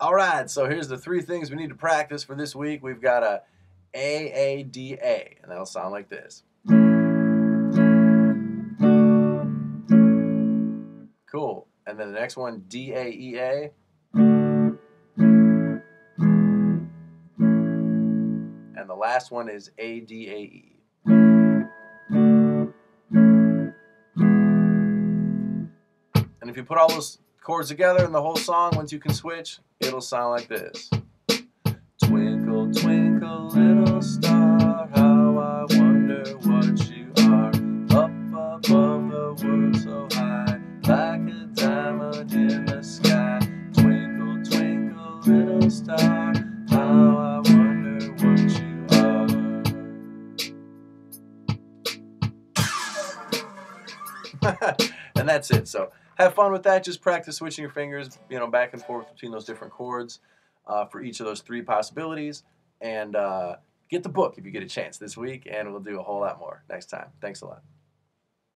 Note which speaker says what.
Speaker 1: All right, so here's the three things we need to practice for this week. We've got a A A D A, and that'll sound like this. Cool. And then the next one, D A E A. And the last one is A D A E. And if you put all those chords together in the whole song, once you can switch, it'll sound like this. Twinkle, twinkle, little star, how I wonder what you are. Up above the world so high, like a diamond in the sky. Twinkle, twinkle, little star, how I wonder what you are. and that's it. So have fun with that. Just practice switching your fingers, you know, back and forth between those different chords uh, for each of those three possibilities. And uh, get the book if you get a chance this week, and we'll do a whole lot more next time. Thanks a lot.